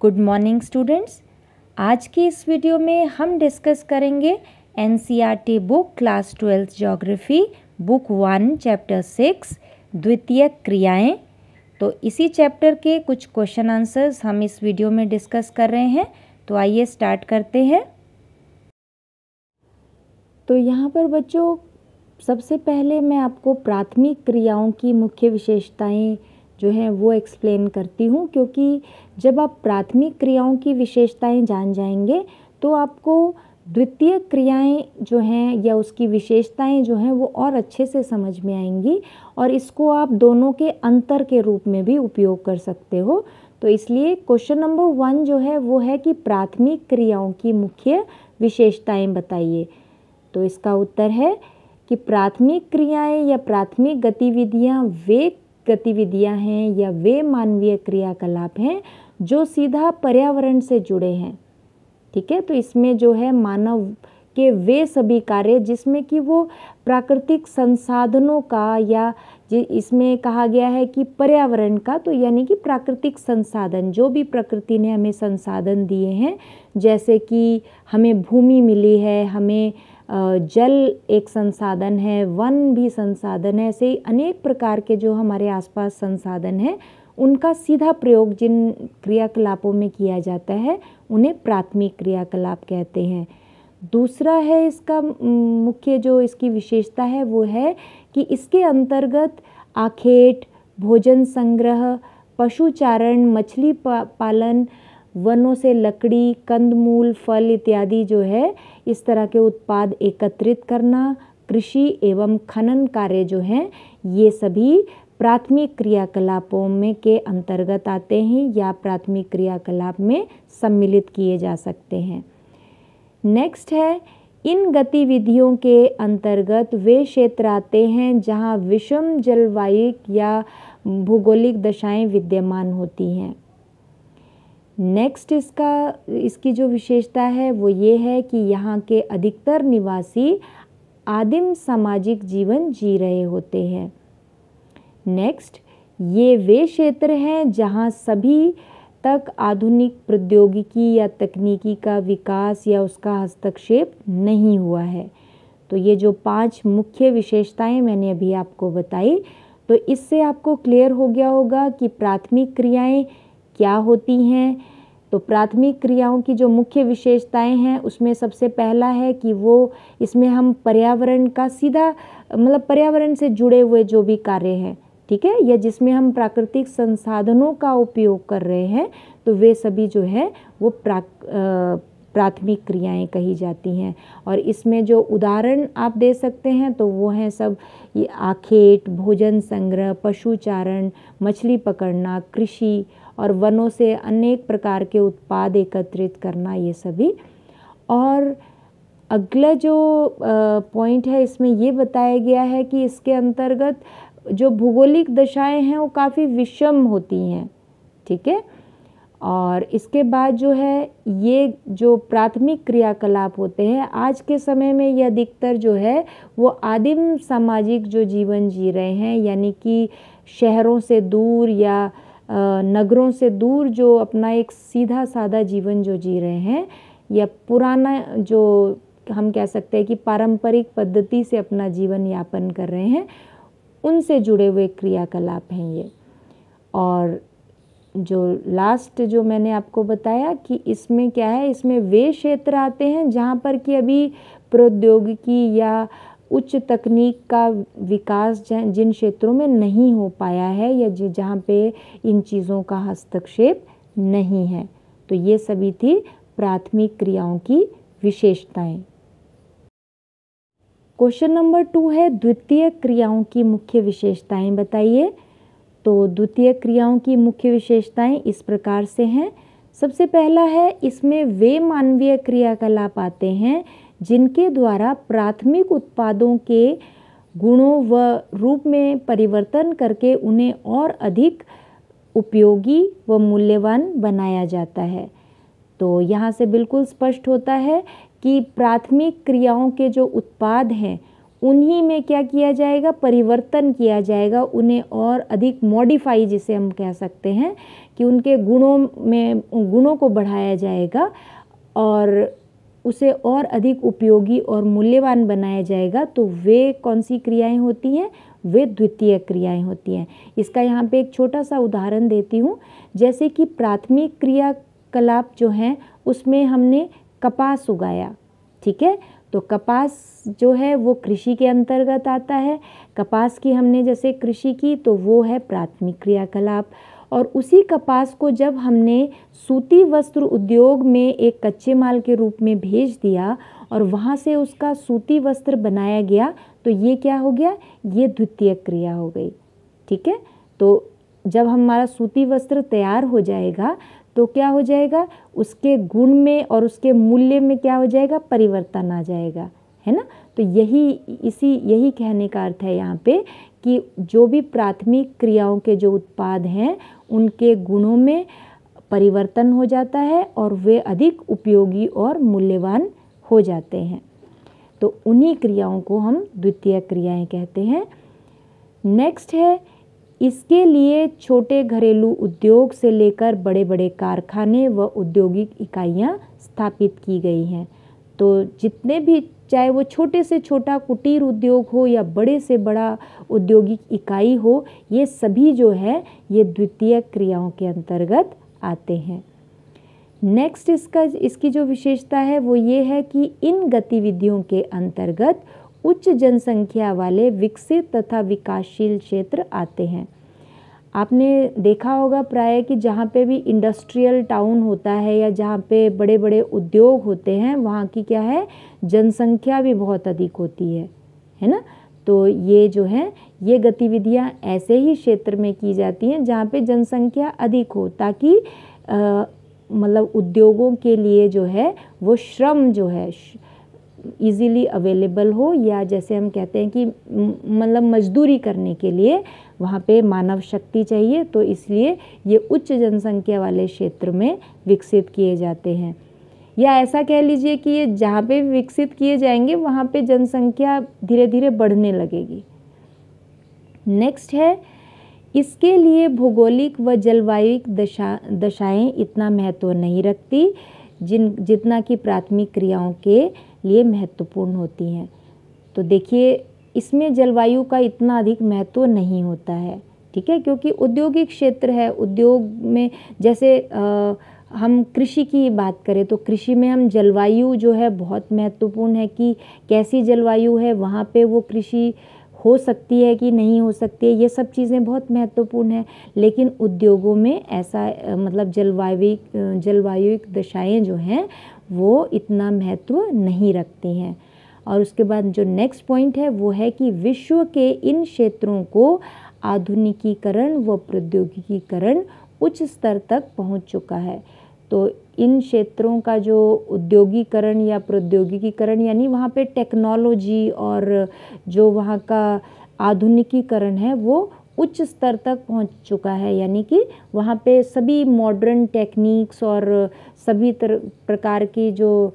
Good morning students आज की इस वीडियो में हम डिस्कस करेंगे N book class twelfth geography book one chapter six द्वितीय क्रियाएँ। तो इसी चैप्टर के कुछ क्वेश्चन आंसर्स हम इस वीडियो में डिस्कस कर रहे हैं। तो आइए स्टार्ट करते हैं। तो यहाँ पर बच्चों, सबसे पहले मैं आपको प्राथमिक क्रियाओं की मुख्य विशेषताएँ जो हैं वो एक्सप्लेन करती हूँ, क्योंकि जब आप प्राथमिक क्रियाओं की विशेषताएँ जान जाएँगे तो आपको द्वितीय क्रियाएँ जो हैं या उसकी विशेषताएँ जो हैं वो और अच्छे से समझ में आएँगी और इसको आप दोनों के अंतर के रूप में भी उपयोग कर सकते हो। तो इसलिए क्वेश्चन नंबर वन जो है वो है कि प्राथमिक क्रियाओं की मुख्य विशेषताएँ बताइए। तो इसका उत्तर है कि प्राथमिक क्रियाएँ या प्राथमिक गतिविधियाँ वे गतिविधियाँ हैं या वे मानवीय क्रियाकलाप हैं जो सीधा पर्यावरण से जुड़े हैं। ठीक है? तो इसमें जो है मानव के वे सभी कार्य जिसमें कि वो प्राकृतिक संसाधनों का या इसमें कहा गया है कि पर्यावरण का तो यानी कि प्राकृतिक संसाधन, जो भी प्रकृति ने हमें संसाधन दिए हैं, जैसे कि हमें भूमि मिली है, हमें जल एक संसाधन है, वन भी संसाधन है, ऐसे अनेक प्रकार के जो हमारे आसपास संसाधन हैं, उनका सीधा प्रयोग जिन क्रियाकलापों में किया जाता है, उन्हें प्राथमिक क्रियाकलाप कहते हैं। दूसरा है इसका मुख्य जो इसकी विशेषता है, वो है कि इसके अंतर्गत आखेट, भोजन संग्रह, पशुचारण, मछली पा, पालन वनों से लकड़ी, कंदमूल, फल इत्यादि जो है, इस तरह के उत्पाद एकत्रित करना, कृषि एवं खनन कार्य जो हैं, ये सभी प्राथमिक क्रियाकलापों में के अंतर्गत आते हैं या प्राथमिक क्रियाकलाप में सम्मिलित किए जा सकते हैं। नेक्स्ट है, इन गतिविधियों के अंतर्गत वे क्षेत्र आते हैं जहाँ विषम जलवायु या भूगोलिक दशाएँ विद्यमान होती हैं। नेक्स्ट इसका, इसकी जो विशेषता है वो ये है कि यहाँ के अधिकतर निवासी आदिम सामाजिक जीवन जी रहे होते हैं। नेक्स्ट ये वे क्षेत्र हैं जहाँ सभी तक आधुनिक प्रौद्योगिकी या तकनीकी का विकास या उसका हस्तक्षेप नहीं हुआ है। तो ये जो पाँच मुख्य विशेषताएँ मैंने अभी आपको बताई तो इससे आपको क्लियर हो गया होगा कि प्राथमिक क्रियाएँ क्या होती हैं? तो प्राथमिक क्रियाओं की जो मुख्य विशेषताएँ हैं, उसमें सबसे पहला है कि वो इसमें हम पर्यावरण का सीधा मतलब पर्यावरण से जुड़े हुए जो भी कार्य हैं, ठीक है? या जिसमें हम प्राकृतिक संसाधनों का उपयोग कर रहे हैं तो वे सभी जो है, वो प्रा प्राथमिक क्रियाएँ कही जाती हैं। और इसमें जो उदाहरण आप दे सकते हैं तो वो हैं सब, ये आखेट, भोजन संग्रह, पशुचारण, मछली पकड़ना, कृषि और वनों से अनेक प्रकार के उत्पाद एकत्रित करना ये सभी। और अगला जो पॉइंट है, इसमें ये बताया गया है कि इसके अंतर्गत जो भूगोलिक दशाएँ हैं, वो काफ़ी विषम होती हैं, ठीक है? और इसके बाद जो है, ये जो प्राथमिक क्रियाकलाप होते हैं, आज के समय में ये अधिकतर जो है, वो आदिम सामाजिक जो जीवन जी रहे हैं, यानी कि शहरों से दूर या नगरों से दूर जो अपना एक सीधा साधा जीवन जो जी रहे हैं, या पुराना जो हम कह सकते हैं कि पारंपरिक पद्धति से अपना जीवन यापन कर रहे हैं, उनसे जुड़े हुए क्रियाकलाप हैं ये। और जो लास्ट जो मैंने आपको बताया कि इसमें क्या है, इसमें वे क्षेत्र आते हैं जहाँ पर कि अभी प्रौद्योगिकी या उच्च तकनीक का विकास जिन क्षेत्रों में नहीं हो पाया है या जहाँ पे इन चीज़ों का हस्तक्षेप नहीं है। तो ये सभी थी प्राथमिक क्रियाओं की विशेषताएँ। क्वेश्चन नंबर टू है द्वितीय क्रियाओं की मुख्य विशेषताएँ बताइए। तो द्वितीय क्रियाओं की मुख्य विशेषताएँ इस प्रकार से हैं। सबसे पहला है, इसमें वे मानवीय क्रियाकलाप आते हैं जिनके द्वारा प्राथमिक उत्पादों के गुणों व रूप में परिवर्तन करके उन्हें और अधिक उपयोगी व मूल्यवान बनाया जाता है। तो यहाँ से बिल्कुल स्पष्ट होता है कि प्राथमिक क्रियाओं के जो उत्पाद हैं, उन्हीं में क्या किया जाएगा? परिवर्तन किया जाएगा, उन्हें और अधिक मॉडिफाई जिसे हम कह सकते हैं कि उनके गुणों में, गुणों को बढ़ाया जाएगा और उसे और अधिक उपयोगी और मूल्यवान बनाया जाएगा तो वे कौन सी क्रियाएँ होती हैं? वे द्वितीय क्रियाएँ होती हैं। इसका यहाँ पे एक छोटा सा उदाहरण देती हूँ। जैसे कि प्राथमिक क्रियाकलाप जो हैं, उसमें हमने कपास उगाया, ठीक है? तो कपास जो है, वो कृषि के अंतर्गत आता है। कपास की हमने जैसे कृषि की तो वो है प्राथमिक क्रियाकलाप। और उसी कपास को जब हमने सूती वस्त्र उद्योग में एक कच्चे माल के रूप में भेज दिया और वहाँ से उसका सूती वस्त्र बनाया गया तो ये क्या हो गया? ये द्वितीय क्रिया हो गई। ठीक है? तो जब हमारा सूती वस्त्र तैयार हो जाएगा तो क्या हो जाएगा? उसके गुण में और उसके मूल्य में क्या हो जाएगा? परिवर्तन आ जाएगा। है ना? तो यही, इसी, यही कहने का अर्थ है यहाँ पे कि जो भी प्राथमिक क्रियाओं के जो उत्पाद हैं, उनके गुणों में परिवर्तन हो जाता है और वे अधिक उपयोगी और मूल्यवान हो जाते हैं। तो उन्हीं क्रियाओं को हम द्वितीय क्रियाएँ कहते हैं। नेक्स्ट है, इसके लिए छोटे घरेलू उद्योग से लेकर बड़े बड़े कारखाने व औद्योगिक इकाइयाँ स्थापित की गई हैं। तो जितने भी चाहे वो छोटे से छोटा कुटीर उद्योग हो या बड़े से बड़ा औद्योगिक इकाई हो, ये सभी जो है, ये द्वितीय क्रियाओं के अंतर्गत आते हैं। नेक्स्ट इसका, इसकी जो विशेषता है, वो ये है कि इन गतिविधियों के अंतर्गत उच्च जनसंख्या वाले विकसित तथा विकासशील क्षेत्र आते हैं। आपने देखा होगा प्राय कि जहाँ पे भी इंडस्ट्रियल टाउन होता है या जहाँ पे बड़े बड़े उद्योग होते हैं, वहाँ की क्या है? जनसंख्या भी बहुत अधिक होती है है ना? तो ये जो है, ये गतिविधियाँ ऐसे ही क्षेत्र में की जाती हैं जहाँ पे जनसंख्या अधिक हो ताकि मतलब उद्योगों के लिए जो है, वो श्रम जो है इजीली अवेलेबल हो या जैसे हम कहते हैं कि मतलब मजदूरी करने के लिए वहाँ पे मानव शक्ति चाहिए तो इसलिए ये उच्च जनसंख्या वाले क्षेत्र में विकसित किए जाते हैं। या ऐसा कह लीजिए कि ये जहाँ पे विकसित किए जाएँगे, वहाँ पे जनसंख्या धीरे धीरे बढ़ने लगेगी। नेक्स्ट है, इसके लिए भौगोलिक व जलवायु दशा, दशाएँ इतना महत्व नहीं रखती। जिन जितना कि प्राथमिक क्रियाओं के लिए महत्वपूर्ण होती हैं। तो देखिए इसमें जलवायु का इतना अधिक महत्व नहीं होता है ठीक है? क्योंकि औद्योगिक क्षेत्र है उद्योग में जैसे आ, हम कृषि की बात करें तो कृषि में हम जलवायु जो है बहुत महत्वपूर्ण है कि कैसी जलवायु है वहाँ पे वो कृषि हो सकती है कि नहीं हो सकती है, ये सब चीज़ें बहुत महत्वपूर्ण है। लेकिन उद्योगों में ऐसा मतलब जलवायु जलवायु दशाएँ जो हैं, वो इतना महत्व नहीं रखती हैं। और उसके बाद जो नेक्स्ट पॉइंट है, वो है कि विश्व के इन क्षेत्रों को आधुनिकीकरण व प्रौद्योगिकीकरण उच्च स्तर तक पहुँच चुका है। तो इन क्षेत्रों का जो उद्योगीकरण या प्रौद्योगिकीकरण, यानी वहाँ पे टेक्नोलॉजी और जो वहाँ का आधुनिकीकरण है, वो उच्च स्तर तक पहुँच चुका है। यानी कि वहाँ पे सभी मॉडर्न टेक्निक्स और सभी प्रकार की जो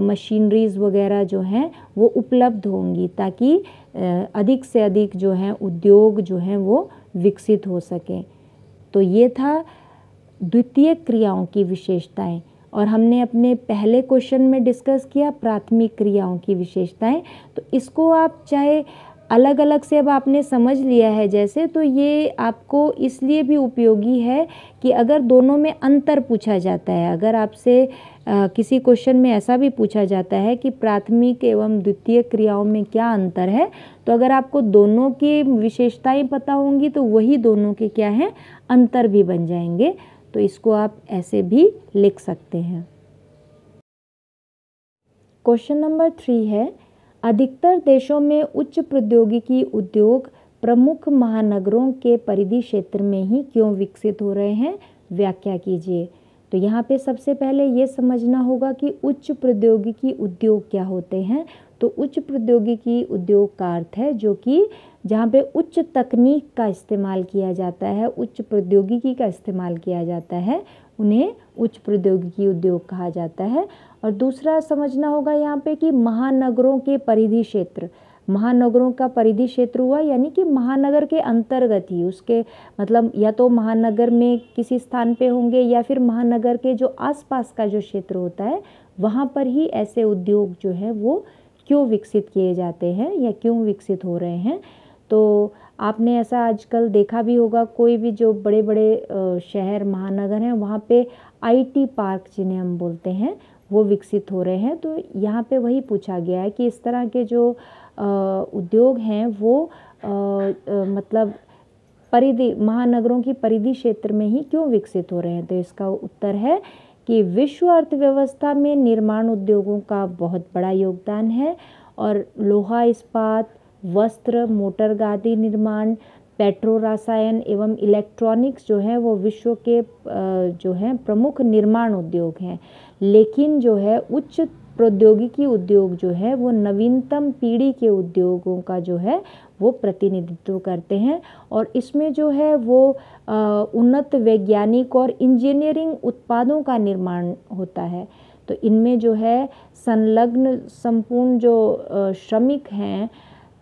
मशीनरीज वगैरह जो हैं, वो उपलब्ध होंगी ताकि अधिक से अधिक जो हैं उद्योग जो हैं वो विकसित हो सकें। तो ये था द्वितीय क्रियाओं की विशेषताएँ और हमने अपने पहले क्वेश्चन में डिस्कस किया प्राथमिक क्रियाओं की विशेषताएँ। तो इसको आप चाहे अलग अलग से अब आपने समझ लिया है जैसे तो ये आपको इसलिए भी उपयोगी है कि अगर दोनों में अंतर पूछा जाता है, अगर आपसे किसी क्वेश्चन में ऐसा भी पूछा जाता है कि प्राथमिक एवं द्वितीय क्रियाओं में क्या अंतर है तो अगर आपको दोनों की विशेषताएँ पता होंगी तो वही दोनों के क्या हैं, अंतर भी बन जाएँगे। तो इसको आप ऐसे भी लिख सकते हैं। क्वेश्चन नंबर थ्री है, अधिकतर देशों में उच्च प्रौद्योगिकी उद्योग प्रमुख महानगरों के परिधि क्षेत्र में ही क्यों विकसित हो रहे हैं, व्याख्या कीजिए। तो यहाँ पे सबसे पहले ये समझना होगा कि उच्च प्रौद्योगिकी उद्योग क्या होते हैं तो उच्च प्रौद्योगिकी उद्योग का अर्थ है, जो कि जहाँ पे उच्च तकनीक का इस्तेमाल किया जाता है, उच्च प्रौद्योगिकी का इस्तेमाल किया जाता है, उन्हें उच्च प्रौद्योगिकी उद्योग कहा जाता है। और दूसरा समझना होगा यहाँ पे कि महानगरों के परिधि क्षेत्र, महानगरों का परिधि क्षेत्र हुआ, यानी कि महानगर के अंतर्गत ही उसके मतलब या तो महानगर में किसी स्थान पे होंगे या फिर महानगर के जो आसपास का जो क्षेत्र होता है, वहाँ पर ही ऐसे उद्योग जो है वो क्यों विकसित किए जाते हैं या क्यों विकसित हो रहे हैं? तो आपने ऐसा आजकल देखा भी होगा कोई भी जो बड़े बड़े शहर महानगर हैं वहाँ पे आईटी पार्क जिन्हें हम बोलते हैं वो विकसित हो रहे हैं। तो यहाँ पे वही पूछा गया है कि इस तरह के जो उद्योग हैं वो आ, आ, मतलब परिधि महानगरों की परिधि क्षेत्र में ही क्यों विकसित हो रहे हैं? तो इसका उत्तर है कि विश्व अर्थव्यवस्था में निर्माण उद्योगों का बहुत बड़ा योगदान है और लोहा इस्पात, वस्त्र, मोटर गाड़ी निर्माण, पेट्रो रसायन एवं इलेक्ट्रॉनिक्स जो है वो विश्व के जो है प्रमुख निर्माण उद्योग हैं। लेकिन जो है उच्च प्रौद्योगिकी उद्योग जो है, वो नवीनतम पीढ़ी के उद्योगों का जो है, वो प्रतिनिधित्व करते हैं। और इसमें जो है, वो उन्नत वैज्ञानिक और इंजीनियरिंग उत्पादों का निर्माण होता है। तो इनमें जो है, संलग्न संपूर्ण जो श्रमिक हैं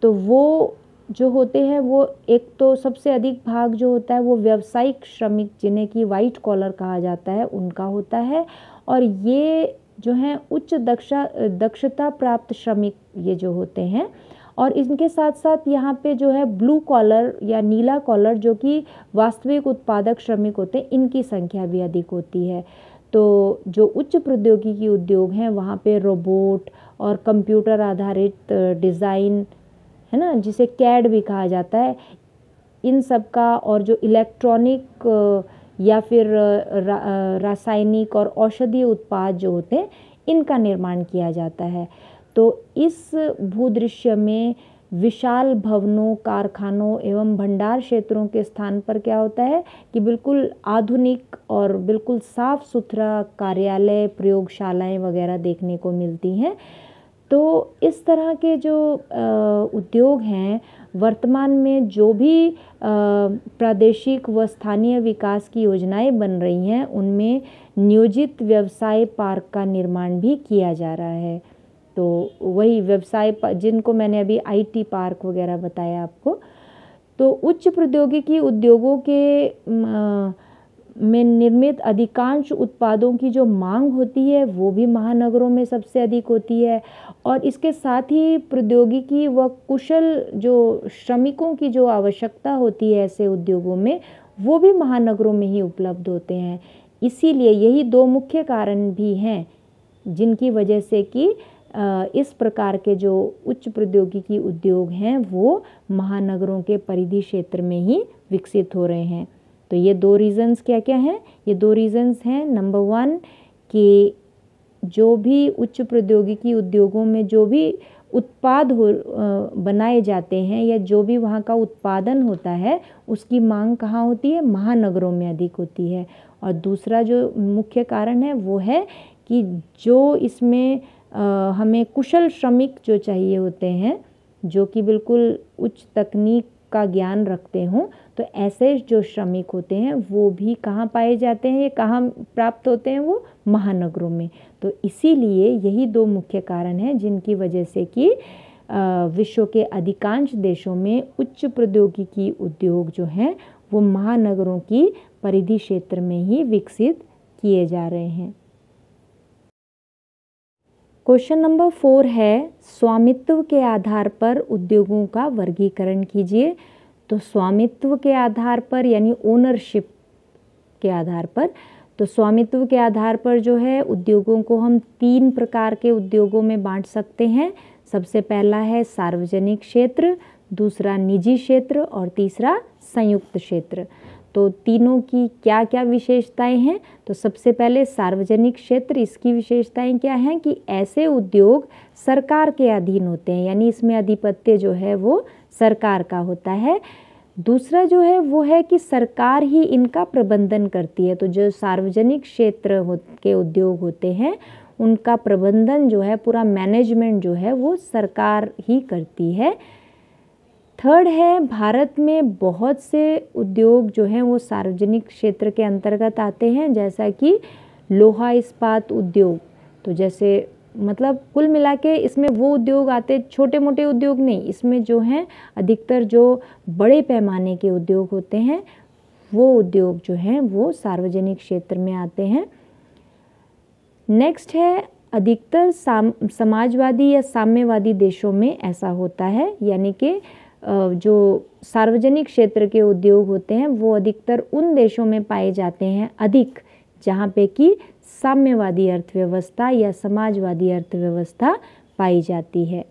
तो वो जो होते हैं, वो एक तो सबसे अधिक भाग जो होता है, वो व्यावसायिक श्रमिक, जिन्हें कि वाइट कॉलर कहा जाता है, उनका होता है। और ये जो हैं, उच्च दक्षा, दक्षता प्राप्त श्रमिक ये जो होते हैं। और इनके साथ साथ यहाँ पे जो है ब्लू कॉलर या नीला कॉलर जो कि वास्तविक उत्पादक श्रमिक होते हैं, इनकी संख्या भी अधिक होती है। तो जो उच्च प्रौद्योगिकी उद्योग हैं, वहाँ पे रोबोट और कंप्यूटर आधारित डिज़ाइन है ना, जिसे कैड भी कहा जाता है, इन सब का और जो इलेक्ट्रॉनिक या फिर रासायनिक और औषधीय उत्पाद जो होते हैं, इनका निर्माण किया जाता है। तो इस भूदृश्य में विशाल भवनों, कारखानों एवं भंडार क्षेत्रों के स्थान पर क्या होता है कि बिल्कुल आधुनिक और बिल्कुल साफ़ सुथरा कार्यालय, प्रयोगशालाएँ वगैरह देखने को मिलती हैं। तो इस तरह के जो उद्योग हैं वर्तमान में जो भी प्रादेशिक व स्थानीय विकास की योजनाएँ बन रही हैं, उनमें नियोजित व्यवसाय पार्क का निर्माण भी किया जा रहा है। तो वही व्यवसाय जिनको मैंने अभी आईटी पार्क वगैरह बताया आपको तो उच्च प्रौद्योगिकी उद्योगों के में निर्मित अधिकांश उत्पादों की जो मांग होती है, वो भी महानगरों में सबसे अधिक होती है। और इसके साथ ही प्रौद्योगिकी व कुशल जो श्रमिकों की जो आवश्यकता होती है ऐसे उद्योगों में, वो भी महानगरों में ही उपलब्ध होते हैं। इसीलिए यही दो मुख्य कारण भी हैं, जिनकी वजह से कि इस प्रकार के जो उच्च प्रौद्योगिकी उद्योग हैं, वो महानगरों के परिधि क्षेत्र में ही विकसित हो रहे हैं। तो ये दो रीज़न्स क्या क्या हैं? ये दो रीज़न्स हैं नंबर वन कि जो भी उच्च प्रौद्योगिकी उद्योगों में जो भी उत्पाद हो बनाए जाते हैं या जो भी वहाँ का उत्पादन होता है, उसकी मांग कहाँ होती है? महानगरों में अधिक होती है। और दूसरा जो मुख्य कारण है, वो है कि जो इसमें हमें कुशल श्रमिक जो चाहिए होते हैं, जो कि बिल्कुल उच्च तकनीक का ज्ञान रखते हों तो ऐसे जो श्रमिक होते हैं, वो भी कहाँ पाए जाते हैं कहाँ प्राप्त होते हैं? वो महानगरों में। तो इसीलिए यही दो मुख्य कारण हैं, जिनकी वजह से कि विश्व के अधिकांश देशों में उच्च प्रौद्योगिकी उद्योग जो हैं, वो महानगरों की परिधि क्षेत्र में ही विकसित किए जा रहे हैं। क्वेश्चन नंबर फोर है, स्वामित्व के आधार पर उद्योगों का वर्गीकरण कीजिए। तो स्वामित्व के आधार पर, यानी ओनरशिप के आधार पर तो स्वामित्व के आधार पर जो है, उद्योगों को हम तीन प्रकार के उद्योगों में बांट सकते हैं। सबसे पहला है सार्वजनिक क्षेत्र, दूसरा निजी क्षेत्र और तीसरा संयुक्त क्षेत्र। तो तीनों की क्या क्या विशेषताएँ हैं? तो सबसे पहले सार्वजनिक क्षेत्र, इसकी विशेषताएँ क्या हैं कि ऐसे उद्योग सरकार के अधीन होते हैं, यानी इसमें आधिपत्य जो है वो सरकार का होता है। दूसरा जो है, वो है कि सरकार ही इनका प्रबंधन करती है। तो जो सार्वजनिक क्षेत्र हो, के उद्योग होते हैं, उनका प्रबंधन जो है, पूरा मैनेजमेंट जो है, वो सरकार ही करती है। थर्ड है, भारत में बहुत से उद्योग जो हैं, वो सार्वजनिक क्षेत्र के अंतर्गत आते हैं, जैसा कि लोहा इस्पात उद्योग। तो जैसे मतलब कुल मिला के इसमें वो उद्योग आते छोटे मोटे उद्योग नहीं, इसमें जो हैं, अधिकतर जो बड़े पैमाने के उद्योग होते हैं, वो उद्योग जो हैं, वो सार्वजनिक क्षेत्र में आते हैं। नेक्स्ट है, अधिकतर साम, समाजवादी या साम्यवादी देशों में ऐसा होता है, यानी कि जो सार्वजनिक क्षेत्र के उद्योग होते हैं, वो अधिकतर उन देशों में पाए जाते हैं अधिक, जहाँ पे कि साम्यवादी अर्थव्यवस्था या समाजवादी अर्थव्यवस्था पाई जाती है।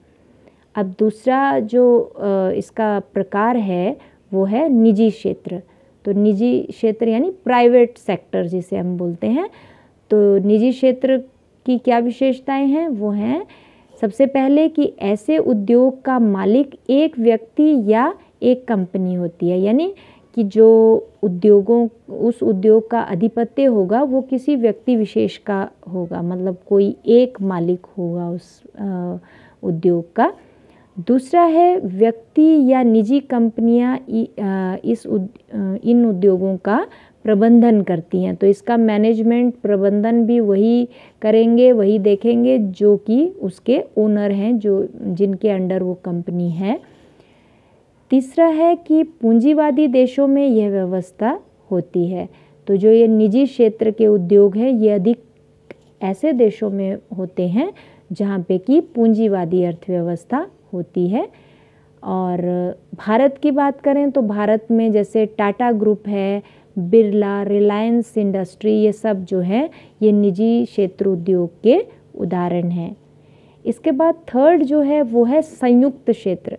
अब दूसरा जो इसका प्रकार है, वो है निजी क्षेत्र। तो निजी क्षेत्र यानी प्राइवेट सेक्टर जिसे हम बोलते हैं। तो निजी क्षेत्र की क्या विशेषताएँ हैं? वो हैं, सबसे पहले कि ऐसे उद्योग का मालिक एक व्यक्ति या एक कंपनी होती है। यानी कि जो उद्योगों उस उद्योग का अधिपत्य होगा वो किसी व्यक्ति विशेष का होगा। मतलब कोई एक मालिक होगा उस उद्योग का। दूसरा है व्यक्ति या निजी कंपनियाँ इस उद, इन उद्योगों का प्रबंधन करती हैं। तो इसका मैनेजमेंट प्रबंधन भी वही करेंगे वही देखेंगे जो कि उसके ओनर हैं जो जिनके अंडर वो कंपनी है। तीसरा है कि पूंजीवादी देशों में यह व्यवस्था होती है। तो जो ये निजी क्षेत्र के उद्योग हैं, ये अधिक ऐसे देशों में होते हैं जहाँ पे कि पूंजीवादी अर्थव्यवस्था होती है। और भारत की बात करें तो भारत में जैसे टाटा ग्रुप है, बिरला, रिलायंस इंडस्ट्री, ये सब जो है, ये निजी क्षेत्र उद्योग के उदाहरण हैं। इसके बाद थर्ड जो है, वो है संयुक्त क्षेत्र।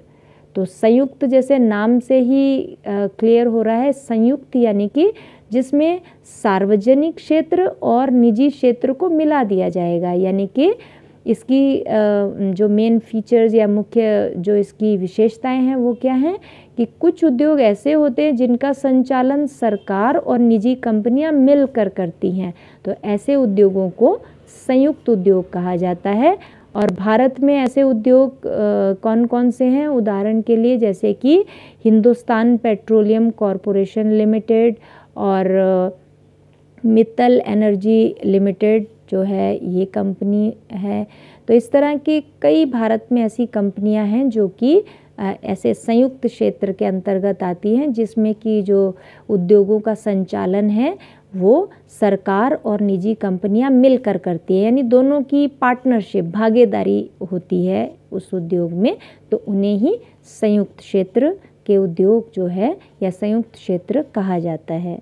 तो संयुक्त जैसे नाम से ही क्लियर हो रहा है, संयुक्त यानी कि जिसमें सार्वजनिक क्षेत्र और निजी क्षेत्र को मिला दिया जाएगा। यानी कि इसकी जो मेन फीचर्स या मुख्य जो इसकी विशेषताएँ हैं वो क्या हैं? कि कुछ उद्योग ऐसे होते हैं जिनका संचालन सरकार और निजी कंपनियाँ मिलकर करती हैं। तो ऐसे उद्योगों को संयुक्त उद्योग कहा जाता है। और भारत में ऐसे उद्योग कौन कौन से हैं? उदाहरण के लिए जैसे कि हिंदुस्तान पेट्रोलियम कॉरपोरेशन लिमिटेड और मित्तल एनर्जी लिमिटेड जो है, ये कंपनी है। तो इस तरह की कई भारत में ऐसी कंपनियाँ हैं जो कि ऐसे संयुक्त क्षेत्र के अंतर्गत आती हैं, जिसमें कि जो उद्योगों का संचालन है वो सरकार और निजी कंपनियाँ मिलकर करती है, यानी दोनों की पार्टनरशिप भागीदारी होती है उस उद्योग में तो उन्हें ही संयुक्त क्षेत्र के उद्योग जो है या संयुक्त क्षेत्र कहा जाता है।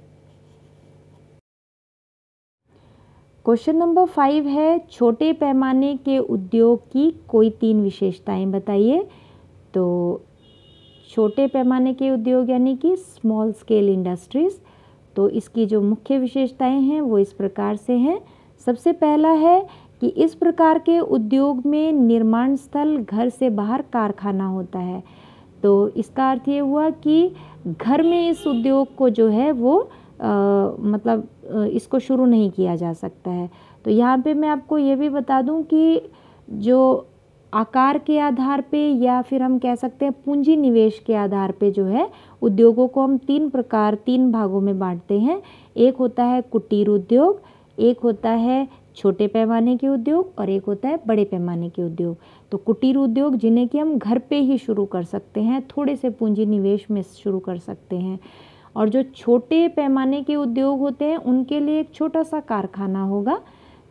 क्वेश्चन नंबर फाइव है, छोटे पैमाने के उद्योग की कोई तीन विशेषताएँ बताइए। तो छोटे पैमाने के उद्योग यानी कि स्मॉल स्केल इंडस्ट्रीज़ तो इसकी जो मुख्य विशेषताएँ हैं वो इस प्रकार से हैं। सबसे पहला है कि इस प्रकार के उद्योग में निर्माण स्थल घर से बाहर कारखाना होता है। तो इसका अर्थ ये हुआ कि घर में इस उद्योग को जो है वो आ, मतलब इसको शुरू नहीं किया जा सकता है। तो यहाँ पे मैं आपको ये भी बता दूँ कि जो आकार के आधार पे या फिर हम कह सकते हैं पूंजी निवेश के आधार पे जो है उद्योगों को हम तीन प्रकार, तीन भागों में बांटते हैं। एक होता है कुटीर उद्योग, एक होता है छोटे पैमाने के उद्योग और एक होता है बड़े पैमाने के उद्योग। तो कुटीर उद्योग, जिन्हें कि हम घर पे ही शुरू कर सकते हैं, थोड़े से पूंजी निवेश में शुरू कर सकते हैं। और जो छोटे पैमाने के उद्योग होते हैं, उनके लिए एक छोटा सा कारखाना होगा।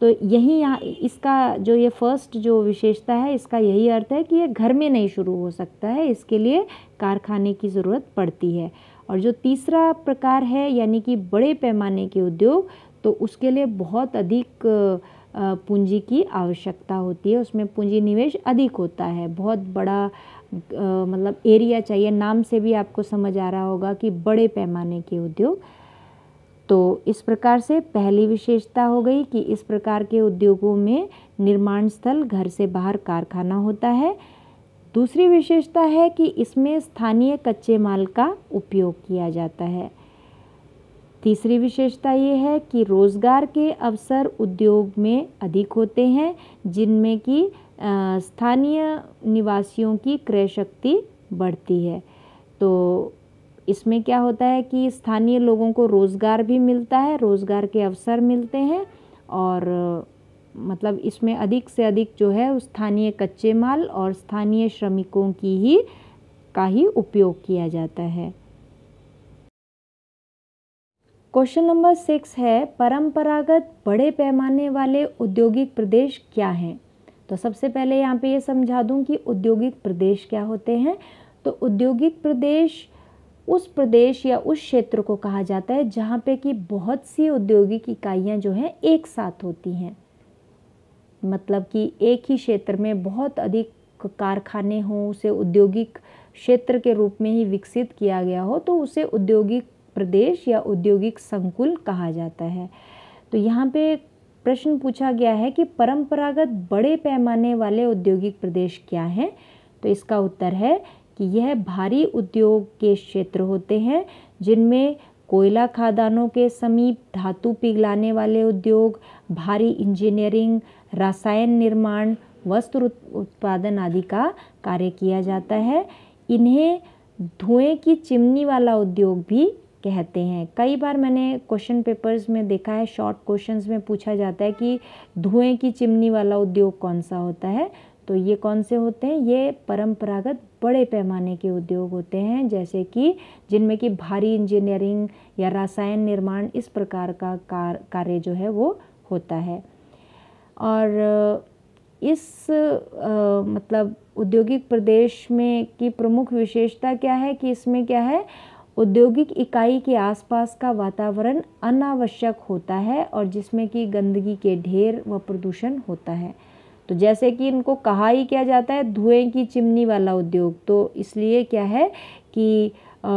तो यही यहाँ, इसका जो ये फ़र्स्ट जो विशेषता है, इसका यही अर्थ है कि ये घर में नहीं शुरू हो सकता है, इसके लिए कारखाने की ज़रूरत पड़ती है। और जो तीसरा प्रकार है, यानी कि बड़े पैमाने के उद्योग तो उसके लिए बहुत अधिक पूंजी की आवश्यकता होती है। उसमें पूंजी निवेश अधिक होता है। बहुत बड़ा मतलब एरिया चाहिए। नाम से भी आपको समझ आ रहा होगा कि बड़े पैमाने के उद्योग तो इस प्रकार से पहली विशेषता हो गई कि इस प्रकार के उद्योगों में निर्माण स्थल घर से बाहर कारखाना होता है। दूसरी विशेषता है कि इसमें स्थानीय कच्चे माल का उपयोग किया जाता है। तीसरी विशेषता ये है कि रोज़गार के अवसर उद्योग में अधिक होते हैं, जिनमें कि स्थानीय निवासियों की क्रय शक्ति बढ़ती है। तो इसमें क्या होता है कि स्थानीय लोगों को रोज़गार भी मिलता है, रोज़गार के अवसर मिलते हैं और मतलब इसमें अधिक से अधिक जो है स्थानीय कच्चे माल और स्थानीय श्रमिकों की ही, का ही उपयोग किया जाता है। क्वेश्चन नंबर सिक्स है, परंपरागत बड़े पैमाने वाले औद्योगिक प्रदेश क्या हैं? तो सबसे पहले यहाँ पे ये समझा दूँ कि औद्योगिक प्रदेश क्या होते हैं। तो औद्योगिक प्रदेश उस प्रदेश या उस क्षेत्र को कहा जाता है जहाँ पे कि बहुत सी औद्योगिक इकाइयाँ जो हैं एक साथ होती हैं। मतलब कि एक ही क्षेत्र में बहुत अधिक कारखाने हों, उसे औद्योगिक क्षेत्र के रूप में ही विकसित किया गया हो तो उसे औद्योगिक प्रदेश या औद्योगिक संकुल कहा जाता है। तो यहाँ पे प्रश्न पूछा गया है कि परंपरागत बड़े पैमाने वाले औद्योगिक प्रदेश क्या हैं? तो इसका उत्तर है कि यह भारी उद्योग के क्षेत्र होते हैं, जिनमें कोयला खादानों के समीप धातु पिघलाने वाले उद्योग, भारी इंजीनियरिंग, रसायन निर्माण, वस्त्र उत्पादन आदि का कार्य किया जाता है। इन्हें धुएँ की चिमनी वाला उद्योग भी कहते हैं। कई बार मैंने क्वेश्चन पेपर्स में देखा है शॉर्ट क्वेश्चंस में पूछा जाता है कि धुएँ की चिमनी वाला उद्योग कौन सा होता है? तो ये कौन से होते हैं? ये परंपरागत बड़े पैमाने के उद्योग होते हैं जैसे कि जिनमें कि भारी इंजीनियरिंग या रसायन निर्माण इस प्रकार का कार्य जो है वो होता है। और इस आ, मतलब औद्योगिक प्रदेश में की प्रमुख विशेषता क्या है कि इसमें क्या है औद्योगिक इकाई के आसपास का वातावरण अनावश्यक होता है और जिसमें कि गंदगी के ढेर व प्रदूषण होता है। तो जैसे कि इनको कहा ही क्या जाता है धुएँ की चिमनी वाला उद्योग। तो इसलिए क्या है कि आ,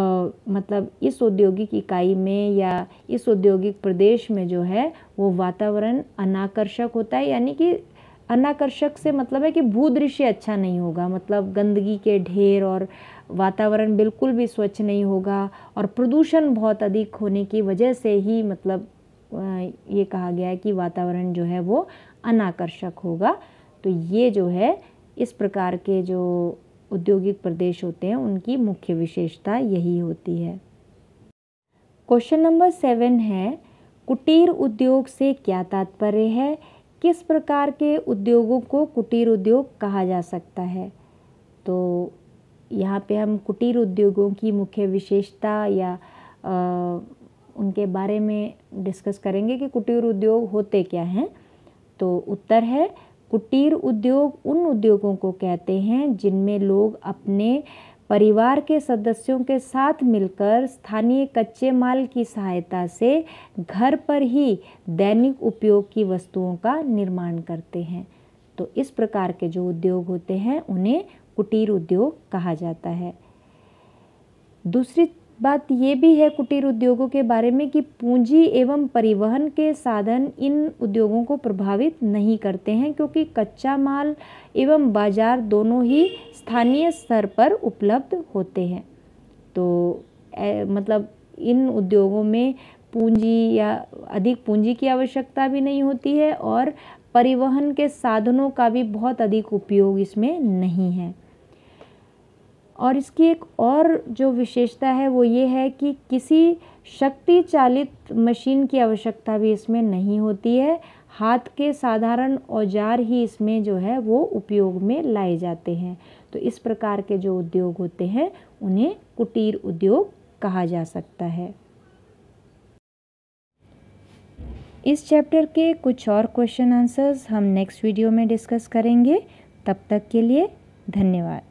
मतलब इस औद्योगिक इकाई में या इस औद्योगिक प्रदेश में जो है वो वातावरण अनाकर्षक होता है। यानी कि अनाकर्षक से मतलब है कि भूदृश्य अच्छा नहीं होगा। मतलब गंदगी के ढेर और वातावरण बिल्कुल भी स्वच्छ नहीं होगा और प्रदूषण बहुत अधिक होने की वजह से ही मतलब ये कहा गया है कि वातावरण जो है वो अनाकर्षक होगा। तो ये जो है इस प्रकार के जो औद्योगिक प्रदेश होते हैं उनकी मुख्य विशेषता यही होती है। क्वेश्चन नंबर सेवन है कुटीर उद्योग से क्या तात्पर्य है? किस प्रकार के उद्योगों को कुटीर उद्योग कहा जा सकता है? तो यहाँ पे हम कुटीर उद्योगों की मुख्य विशेषता या आ, उनके बारे में डिस्कस करेंगे कि कुटीर उद्योग होते क्या हैं। तो उत्तर है कुटीर उद्योग उन उद्योगों को कहते हैं जिनमें लोग अपने परिवार के सदस्यों के साथ मिलकर स्थानीय कच्चे माल की सहायता से घर पर ही दैनिक उपयोग की वस्तुओं का निर्माण करते हैं। तो इस प्रकार के जो उद्योग होते हैं, उन्हें कुटीर उद्योग कहा जाता है। दूसरी बात ये भी है कुटीर उद्योगों के बारे में कि पूंजी एवं परिवहन के साधन इन उद्योगों को प्रभावित नहीं करते हैं क्योंकि कच्चा माल एवं बाज़ार दोनों ही स्थानीय स्तर पर उपलब्ध होते हैं। तो ए, मतलब इन उद्योगों में पूंजी या अधिक पूंजी की आवश्यकता भी नहीं होती है और परिवहन के साधनों का भी बहुत अधिक उपयोग इसमें नहीं है। और इसकी एक और जो विशेषता है वो ये है कि किसी शक्ति चालित मशीन की आवश्यकता भी इसमें नहीं होती है। हाथ के साधारण औज़ार ही इसमें जो है वो उपयोग में लाए जाते हैं। तो इस प्रकार के जो उद्योग होते हैं, उन्हें कुटीर उद्योग कहा जा सकता है। इस चैप्टर के कुछ और क्वेश्चन आंसर्स हम नेक्स्ट वीडियो में डिस्कस करेंगे। तब तक के लिए धन्यवाद।